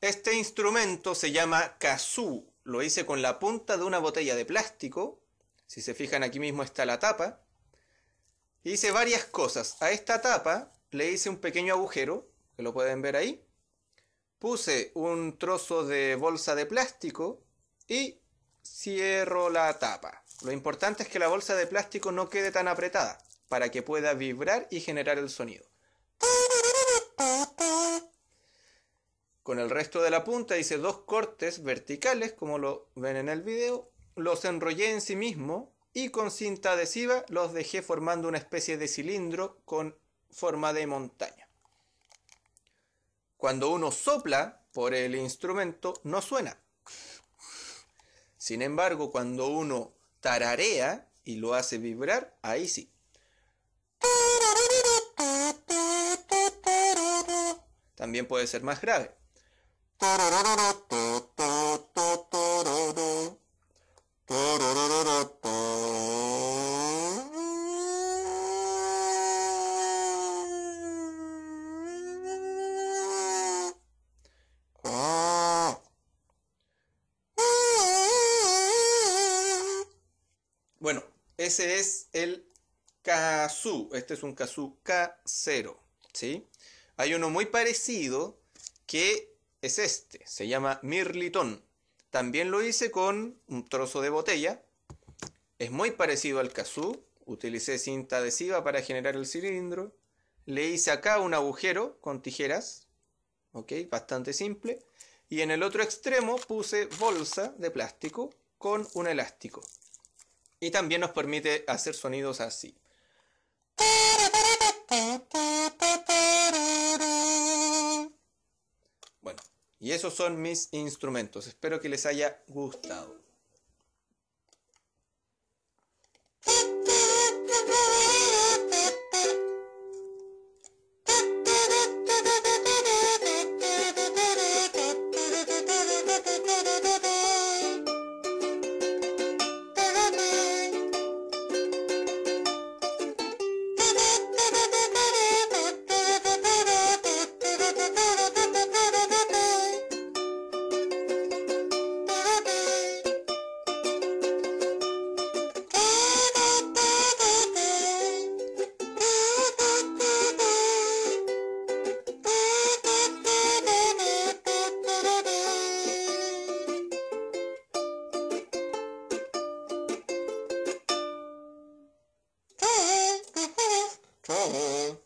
Este instrumento se llama kazoo. Lo hice con la punta de una botella de plástico. Si se fijan aquí mismo está la tapa. Hice varias cosas. A esta tapa le hice un pequeño agujero, que lo pueden ver ahí. Puse un trozo de bolsa de plástico y cierro la tapa. Lo importante es que la bolsa de plástico no quede tan apretada para que pueda vibrar y generar el sonido. Con el resto de la punta hice dos cortes verticales, como lo ven en el video. Los enrollé en sí mismo y con cinta adhesiva los dejé formando una especie de cilindro con forma de montaña. Cuando uno sopla por el instrumento no suena. Sin embargo, cuando uno tararea y lo hace vibrar, ahí sí. También puede ser más grave. Bueno, ese es el kazoo. Este es un kazoo K0, ¿sí? Hay uno muy parecido que es este, se llama Mirlitón. También lo hice con un trozo de botella. Es muy parecido al kazoo. Utilicé cinta adhesiva para generar el cilindro. Le hice acá un agujero con tijeras. Bastante simple. Y en el otro extremo puse bolsa de plástico con un elástico. Y también nos permite hacer sonidos así. Bueno, y esos son mis instrumentos. Espero que les haya gustado. home.